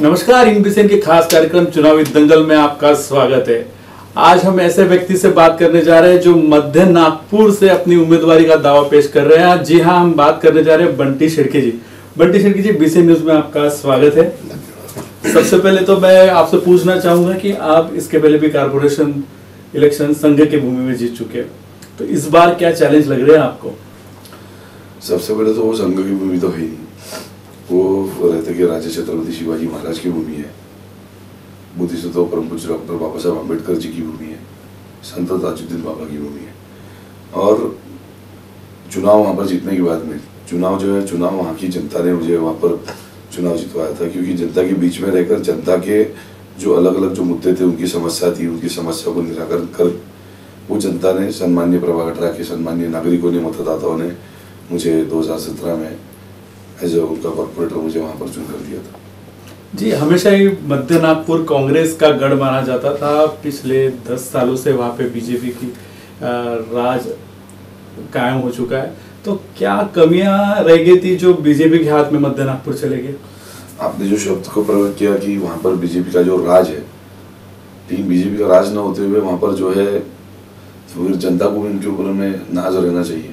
नमस्कार इंग्लिशन के खास कार्यक्रम चुनावी दंगल में आपका स्वागत है। आज हम ऐसे व्यक्ति से बात करने जा रहे हैं जो मध्य नागपुर से अपनी उम्मीदवारी का दावा पेश कर रहे हैं। जी हाँ हम बात करने जा रहे हैं बंटी शिड़के जी। बंटी शिड़के जी, बीसी न्यूज़ में आपका स्वागत है। सबसे पहले तो मैं आपसे पूछना चाहूँगा कि आप इसके पहले भी कारपोरेशन इलेक्शन संघ की भूमि में जीत चुके हैं। तो इस बार क्या चैलेंज लग रहे हैं आपको? सबसे पहले तो वो संघ की भूमि तो है ही वो रहते कि राजा छत्रपति शिवाजी महाराज की भूमि है। बुद्धिस्ट तो परम पूज्य डॉक्टर बाबा साहब अंबेडकर जी की भूमि है। संत ताजुद्दीन बाबा की भूमि है। और चुनाव वहाँ पर जीतने के बाद में, चुनाव जो है, चुनाव वहाँ की जनता ने मुझे वहाँ पर चुनाव जितवाया था, क्योंकि जनता के बीच में रहकर, जनता के जो अलग अलग जो मुद्दे थे, उनकी समस्या थी, उनकी समस्या को निराकरण कर, वो जनता ने सम्मान्य प्रभा कटरा के सम्मान्य नागरिकों ने, मतदाताओं ने मुझे 2017 में एज ए उनका कॉर्पोरेटर मुझे वहाँ पर चुन कर दिया था। जी, हमेशा ही मध्य नागपुर कांग्रेस का गढ़ माना जाता था। पिछले दस सालों से वहाँ पे बीजेपी की राज कायम हो चुका है। तो क्या कमियाँ रह गई थी जो बीजेपी के हाथ में मध्य नागपुर चले गए? आपने जो शब्द को प्रयोग किया कि वहाँ पर बीजेपी का जो राज है लेकिन बीजेपी का राज न होते हुए वहाँ पर जो है तो फिर जनता को भी उनके ऊपर में नाज रहना चाहिए।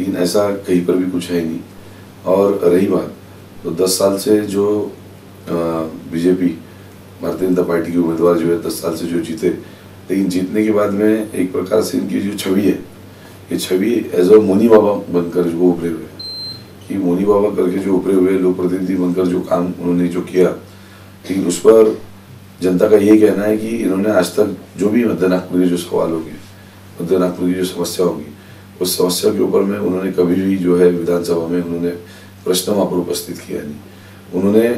लेकिन ऐसा कहीं पर भी कुछ है नहीं। और रही बात तो दस साल से जो बीजेपी भारतीय जनता पार्टी के उम्मीदवार जो है, दस साल से जो जीते, लेकिन जीतने के बाद में एक प्रकार से इनकी जो छवि है, ये छवि एज अ मोनी बाबा बनकर जो उभरे हुए कि मोनी बाबा करके जो उभरे हुए लोक प्रतिनिधि बनकर जो काम उन्होंने जो किया लेकिन उस पर जनता का यही कहना है कि इन्होंने आज तक जो भी मध्य नागपुर के जो सवाल होंगे की जो समस्या होगी, उस समस्या के ऊपर में उन्होंने कभी भी जो है विधानसभा में उन्होंने प्रश्न वहाँ पर उपस्थित किया नहीं। उन्होंने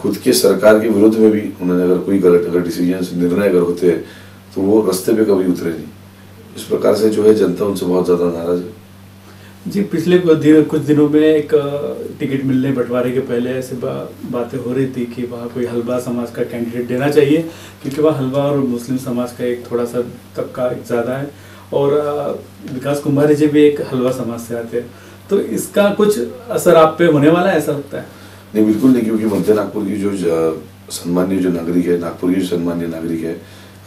खुद के सरकार के विरुद्ध में भी उन्होंने अगर कोई गलत, अगर डिसीज़न निर्णय अगर होते हैं तो वो रास्ते पे कभी उतरे नहीं। इस प्रकार से जो है जनता उनसे बहुत ज़्यादा नाराज़ है। जी पिछले कुछ दिन में एक टिकट मिलने बंटवारे के पहले ऐसे बा, बातें हो रही थी कि वहाँ कोई हलवा समाज का कैंडिडेट देना चाहिए क्योंकि वहाँ हलवा और मुस्लिम समाज का एक थोड़ा सा तबका ज़्यादा है और विकास कुमारी जी भी एक हलवा समाज से आते हैं। तो इसका कुछ असर आप पे होने वाला है ऐसा लगता है? नहीं बिल्कुल नहीं क्योंकि मध्य नागपुर की जो सम्मान्य जो नागरिक है नागपुर की सम्मान्य नागरिक है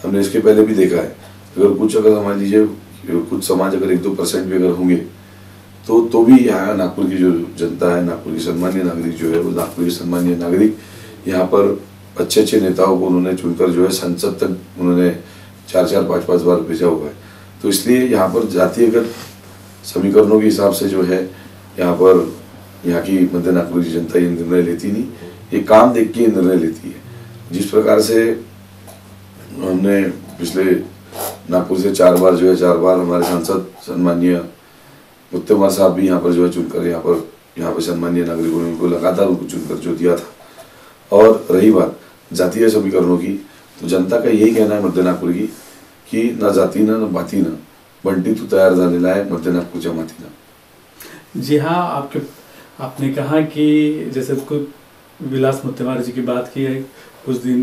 हमने इसके पहले भी देखा है। अगर कुछ अगर मान लीजिए कुछ समाज अगर एक दो परसेंट भी अगर होंगे तो तो भी यहाँ नागपुर की जो जनता है, नागपुर की सम्मान्य नागरिक जो है, वो नागपुर के सम्मान्य नागरिक यहाँ पर अच्छे अच्छे नेताओं को उन्होंने चुनकर जो है संसद तक उन्होंने चार चार पाँच पाँच बार भेजा हुआ है। तो इसलिए यहाँ पर जातिगत समीकरणों के हिसाब से जो है यहाँ पर यहाँ की मध्य नागपुर की जनता ये निर्णय लेती नहीं, ये काम देख के निर्णय लेती है। जिस प्रकार से हमने पिछले नागपुर से चार बार जो है, चार बार हमारे सांसद सम्मानीय कुमार साहब भी यहाँ पर जो है चुनकर यहाँ पर यहाँ पर सम्मानीय नागरिकों ने उनको लगातार उनको चुनकर जो दिया था। और रही बात जातीय समीकरणों की तो जनता का यही कहना है मध्य नागपुर की की ना जाती ना ना बाती ना। बंटी, तू तयार झालेला आहे मध्य नागपूरच्या मातीनं जी हाँ आपके आपने कहा कि जैसे कोई विलास मुत्तेमार जी की बात की है, कुछ दिन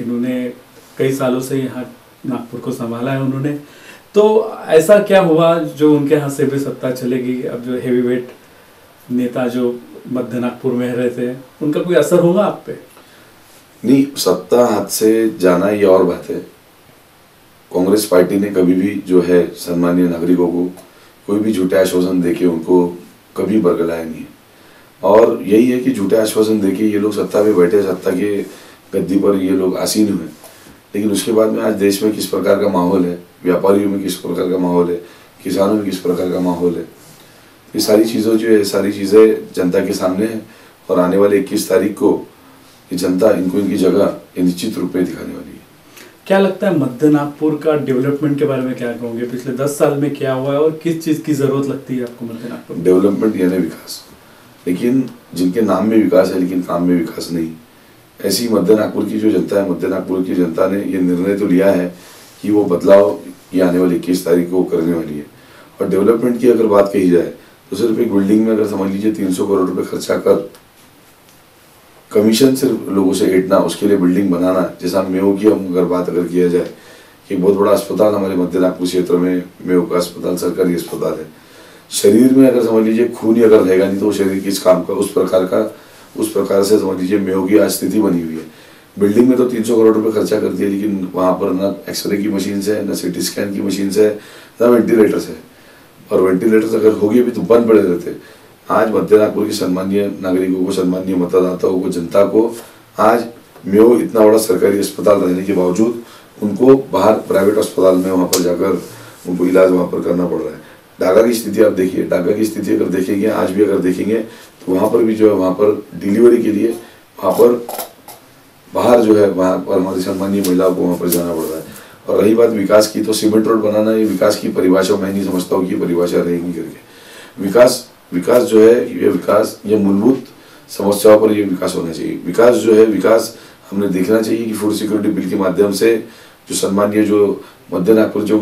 इन्होंने कई सालों से यहाँ नागपुर को संभाला है उन्होंने। तो ऐसा क्या हुआ जो उनके यहाँ से भी सत्ता चलेगी? अब जो हेवी वेट नेता जो मध्य नागपुर में रहे थे, उनका कोई असर होगा आप पे? नहीं, सत्ता हाथ से जाना ये और बात है। कांग्रेस पार्टी ने कभी भी जो है सम्मानीय नागरिकों को कोई भी झूठे आश्वासन देके उनको कभी बरगलाया नहीं है। और यही है कि झूठे आश्वासन देके ये लोग सत्ता पे बैठे, सत्ता के गद्दी पर ये लोग आसीन हुए। लेकिन उसके बाद में आज देश में किस प्रकार का माहौल है व्यापारियों में किस प्रकार का माहौल है किसानों में किस प्रकार का माहौल है ये सारी चीज़ों जो है सारी चीज़ें जनता के सामने है और आने वाले इक्कीस तारीख को ये जनता इनको इनकी जगह निश्चित रूप में दिखाने वाली है। क्या लगता है मध्य नागपुर का डेवलपमेंट के बारे में क्या कहोगे? पिछले दस साल में क्या हुआ है और किस चीज़ की ज़रूरत लगती है आपको मध्य नागपुर में डेवलपमेंट यानी विकास। लेकिन जिनके नाम में विकास है लेकिन काम में विकास नहीं। ऐसी मध्य नागपुर की जो जनता है, मध्य नागपुर की जनता ने ये निर्णय तो लिया है कि वो बदलाव ये आने वाली इक्कीस तारीख को करने वाली है। और डेवलपमेंट की अगर बात कही जाए तो सिर्फ़ एक बिल्डिंग में अगर समझ लीजिए तीन सौ करोड़ रुपये खर्चा कर कमीशन सिर्फ़ लोगों से ऐंठना, उसके लिए बिल्डिंग बनाना, जैसा मेयो की हम अगर बात अगर किया जाए एक बहुत बड़ा अस्पताल हमारे मध्य नागपुर क्षेत्र में मेयो का अस्पताल, सरकारी अस्पताल है। शरीर में अगर समझ लीजिए खून ही अगर रहेगा नहीं तो शरीर किस काम का, उस प्रकार का उस प्रकार से समझ लीजिए मेयो की आज स्थिति बनी हुई है। बिल्डिंग में तो 300 करोड़ रुपए खर्चा कर दिया लेकिन वहाँ पर ना एक्सरे की मशीन है, ना सीटी स्कैन की मशीन है, ना वेंटिलेटर्स है। और वेंटिलेटर्स अगर होगी भी तो बंद पड़े रहते। आज मध्य नागपुर के सम्मानीय नागरिकों को सम्मानीय मतदाताओं को, जनता को आज मेयो इतना बड़ा सरकारी अस्पताल रहने के बावजूद उनको बाहर प्राइवेट अस्पताल में वहाँ पर जाकर उनको इलाज वहाँ पर करना पड़ रहा है। डागा की स्थिति आप देखिए डागा की स्थिति अगर देखेंगे, आज भी अगर देखेंगे तो वहाँ पर भी जो है, वहाँ पर डिलीवरी के लिए, वहाँ पर बाहर जो है, वहाँ पर हमारी सम्मानीय महिलाओं को वहाँ पर जाना पड़ रहा है। और रही बात विकास की तो सीमेंट रोड बनाना, ये विकास की परिभाषा मैं नहीं समझता हूँ कि परिभाषा रहेगी करके। विकास विकास जो है, ये विकास, ये मूलभूत समस्याओं पर ये विकास होना चाहिए। विकास जो है, विकास हमने देखना चाहिए कि फ़ूड सिक्योरिटी बिल के माध्यम से जो सम्मानीय जो मध्य नागपुर जो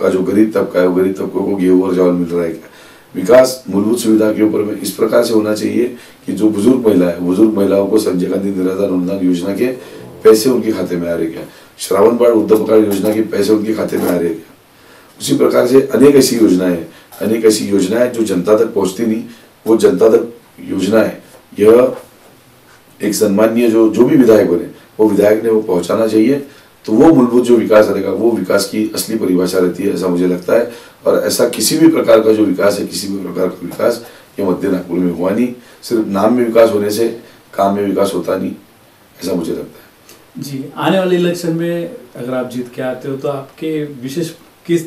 का जो गरीब तबका है, वो गरीब तबकों को गेहूँ और चावल मिल रहा है क्या? विकास मूलभूत सुविधा के ऊपर में इस प्रकार से होना चाहिए कि जो बुज़ुर्ग महिला है, बुज़ुर्ग महिलाओं को संजय गांधी निराधार अनुदान योजना के पैसे उनके खाते में आ रहे क्या? श्रावण बाढ़ उद्धव कार्ड योजना के पैसे उनके खाते में आ रहे क्या? उसी प्रकार से अनेक ऐसी योजनाएँ अनेक ऐसी योजनाएँ जो जनता तक पहुँचती नहीं, वो जनता तक योजनाएँ यह एक सम्मानीय जो जो भी विधायक बने, वो विधायक ने वो पहुंचाना चाहिए। तो वो मूलभूत जो विकास रहेगा वो विकास की असली परिभाषा रहती है ऐसा मुझे लगता है। और ऐसा किसी भी प्रकार का जो विकास है किसी भी प्रकार का विकास ये मध्य नागपुर में हुआ नहीं। सिर्फ़ नाम में विकास होने से काम में विकास होता नहीं ऐसा मुझे लगता है। जी आने वाले इलेक्शन में अगर आप जीत के आते हो तो आपके विशेष किस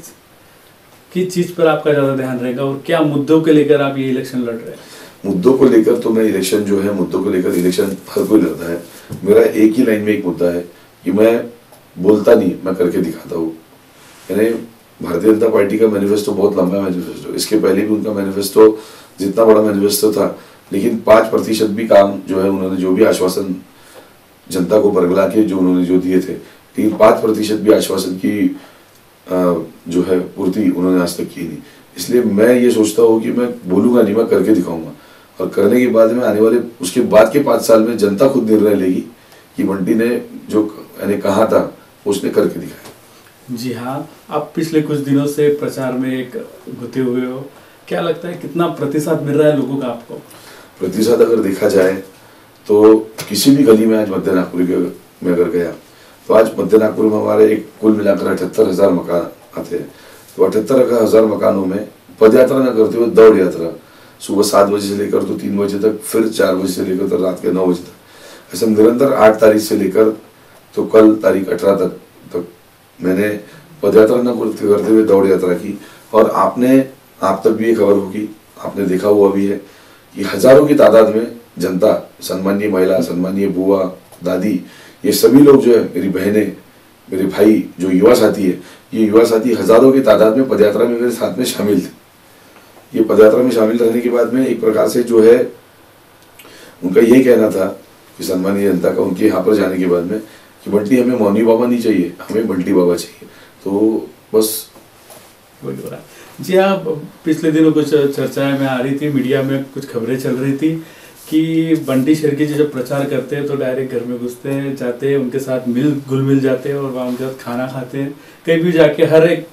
किस चीज़ पर आपका ज़्यादा ध्यान रहेगा और क्या मुद्दों के लेकर आप ये इलेक्शन लड़ रहे हैं? मुद्दों को लेकर तो मैं इलेक्शन जो है मुद्दों को लेकर इलेक्शन हर कोई लड़ता है। मेरा एक ही लाइन में एक मुद्दा है कि मैं बोलता नहीं, मैं करके दिखाता हूँ। यानी भारतीय जनता पार्टी का मैनिफेस्टो बहुत लंबा मैनिफेस्टो इसके पहले भी उनका मैनिफेस्टो जितना बड़ा मैनिफेस्टो था, लेकिन पाँच प्रतिशत भी काम जो है उन्होंने जो भी आश्वासन जनता को बरगला के जो उन्होंने जो दिए थे, लेकिन पाँच प्रतिशत भी आश्वासन की जो है पूर्ति उन्होंने आज तक की नहीं। इसलिए मैं ये सोचता हूँ कि मैं बोलूँगा नहीं, मैं करके दिखाऊँगा। और करने के बाद में आने वाले, उसके बाद के पाँच साल में जनता खुद निर्णय लेगी कि बंटी ने जो, यानी कहा था उसने करके दिखाया। जी हाँ आप पिछले कुछ दिनों से प्रचार में एक घुते हुए हो। क्या लगता है कितना प्रतिशत मिल रहा है लोगों का आपको? प्रतिशत अगर देखा जाए तो किसी भी गली में आज मध्य नागपुर में अगर गया तो आज मध्य नागपुर में हमारे एक कुल मिलाकर अठहत्तर हज़ार मकान आते हैं। तो अठहत्तर हज़ार मकानों में पद यात्रा न करते हुए दौड़ यात्रा सुबह सात बजे से लेकर तो तीन बजे तक फिर चार बजे से लेकर तो रात के नौ बजे तक। ऐसे निरंतर आठ तारीख से लेकर तो कल तारीख अठारह तक तक मैंने पदयात्रा न करते करते हुए दौड़ यात्रा की। और आपने, आप तक भी ये खबर होगी, आपने देखा हुआ भी है कि हज़ारों की तादाद में जनता सम्मानीय महिला सम्मानीय बुआ, दादी, ये सभी लोग जो है, मेरी बहनें, मेरे भाई, जो युवा साथी है, ये युवा साथी हज़ारों की तादाद में पदयात्रा में मेरे साथ में शामिल थे। ये पदयात्रा में शामिल रहने के बाद में एक प्रकार से जो है, उनका ये कहना था कि सम्मानीय जनता का, उनके यहाँ पर जाने के बाद में कि बंटी हमें मौनी बाबा नहीं चाहिए हमें बंटी बाबा चाहिए। तो बस वही हो रहा है। जी हाँ पिछले दिनों कुछ चर्चाएँ में आ रही थी मीडिया में कुछ खबरें चल रही थी कि बंटी शेरकी जी जब प्रचार करते हैं तो डायरेक्ट घर में घुसते हैं जाते हैं उनके साथ मिल घुल मिल जाते हैं और वहाँ उनके साथ खाना खाते हैं। कहीं भी जाके हर एक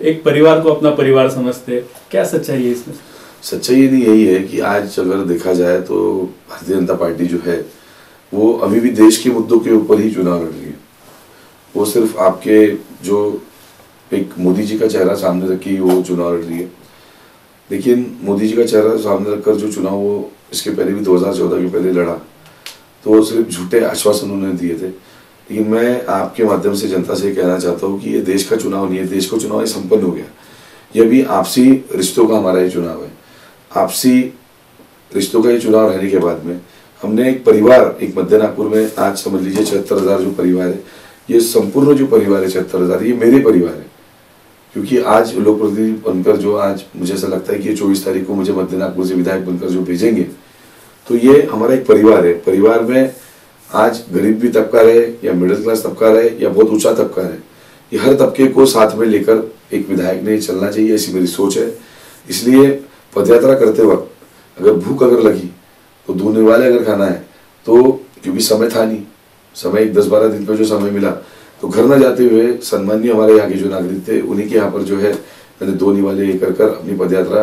एक परिवार को अपना परिवार समझते हैं। क्या सच्चाई है इसमें? सच्चाई यही है कि आज अगर देखा जाए तो भारतीय जनता पार्टी जो है वो अभी भी देश के मुद्दों के ऊपर ही चुनाव लड़ रही है। वो सिर्फ़ आपके जो एक मोदी जी का चेहरा सामने रख वो चुनाव लड़ रही है। लेकिन मोदी जी का चेहरा सामने रखकर जो चुनाव वो इसके पहले भी 2014 के पहले लड़ा तो वो सिर्फ़ झूठे आश्वासन उन्होंने दिए थे। लेकिन मैं आपके माध्यम से जनता से कहना चाहता हूँ कि ये देश का चुनाव नहीं है, देश का चुनाव ये संपन्न हो गया। ये भी आपसी रिश्तों का हमारा ये चुनाव है। आपसी रिश्तों का ये चुनाव रहने के बाद में हमने एक परिवार, एक मध्य नागपुर में, आज समझ लीजिए छिहत्तर हज़ार जो परिवार है, ये संपूर्ण जो परिवार है छिहत्तर हज़ार, ये मेरे परिवार है। क्योंकि आज लोक प्रतिनिधि बनकर जो आज मुझे ऐसा लगता है कि चौबीस तारीख को मुझे मध्य नागपुर से विधायक बनकर जो भेजेंगे तो ये हमारा एक परिवार है। परिवार में आज गरीब भी तबका रहे, या मिडिल क्लास तबका रहे, या बहुत ऊँचा तबका रहे, ये हर तबके को साथ में लेकर एक विधायक ने चलना चाहिए, ऐसी मेरी सोच है। इसलिए पदयात्रा करते वक्त अगर भूख अगर लगी तो धोने वाले अगर खाना है तो क्योंकि समय था नहीं समय एक दस बारह दिन का जो समय मिला तो घर न जाते हुए सम्मानीय हमारे यहाँ के जो नागरिक थे उन्हीं के यहाँ पर जो है मैंने दो निवाले कर कर अपनी पद यात्रा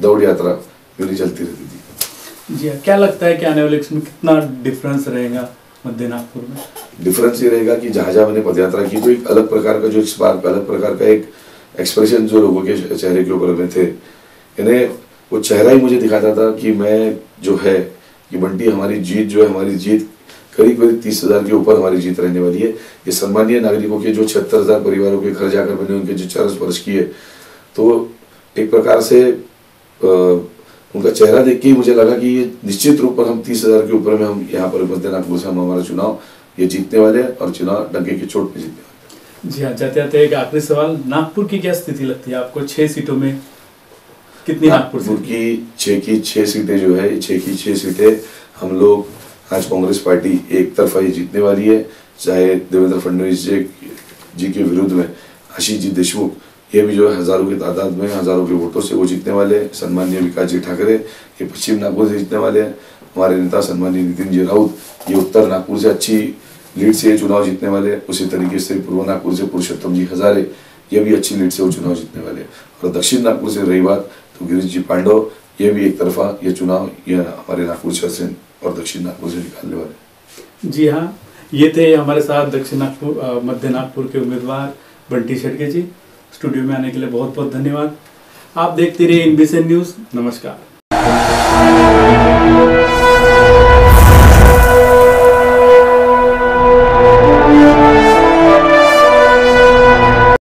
दौड़ यात्रा मेरी चलती रहती थी। जी हाँ क्या लगता है कि आने वाले इलेक्शन में कितना डिफरेंस रहेगा मध्य नागपुर में? डिफरेंस ये रहेगा कि जहाँ जहाँ मैंने पदयात्रा की तो एक अलग प्रकार का जो स्पार्क अलग प्रकार का एक एक्सप्रेशन जो लोगों के चेहरे के ऊपर में थे। इन्हें वो चेहरा ही मुझे दिखाता था कि मैं जो है कि बंटी हमारी जीत जो है हमारी जीत करीब करीब तीस हज़ार के ऊपर हमारी जीत रहने वाली है। ये सम्मानीय नागरिकों के जो छिहत्तर हज़ार परिवारों के घर जाकर मैंने उनके जो चरण स्पर्श किए तो एक प्रकार से अ, उनका चेहरा देख के ही मुझे लगा कि ये निश्चित रूप पर हम तीस हज़ार के ऊपर में हम यहाँ पर से हम हमारा चुनाव ये जीतने वाले हैं और चुनाव डंके की चोट पे जीतने वाले जी हाँ जाते जाते एक आखिरी सवाल नागपुर की क्या स्थिति लगती है? आपको छह सीटों में कितनी नागपुर नागपुर सीट की छह की छह सीटें जो है छह की छह सीटें हम लोग आज कांग्रेस पार्टी एक तरफा ये जीतने वाली है। चाहे देवेंद्र फडणवीस जी जी के विरुद्ध में आशीष जी देशमुख ये भी जो है हज़ारों की तादाद में हज़ारों के वोटों से वो जीतने वाले हैं। सम्मानीय विकास जी ठाकरे ये पश्चिम नागपुर से जीतने वाले हैं। हमारे नेता सम्मानीय नितिन जी राउत ये उत्तर नागपुर से अच्छी लीड से चुनाव जीतने वाले हैं। उसी तरीके से पूर्व नागपुर से पुरुषोत्तम जी हजारे ये भी अच्छी लीड से वो चुनाव जीतने वाले हैं। और दक्षिण नागपुर से रही बात तो गिरीश जी पांडव, ये भी एक तरफा ये चुनाव, ये हमारे नागपुर से और दक्षिण नागपुर से निकालने वाले जी हाँ ये थे हमारे साथ दक्षिण नागपुर मध्य नागपुर के उम्मीदवार बंटी शेटके जी। स्टूडियो में आने के लिए बहुत बहुत धन्यवाद। आप देखते रहिए इन न्यूज़ नमस्कार।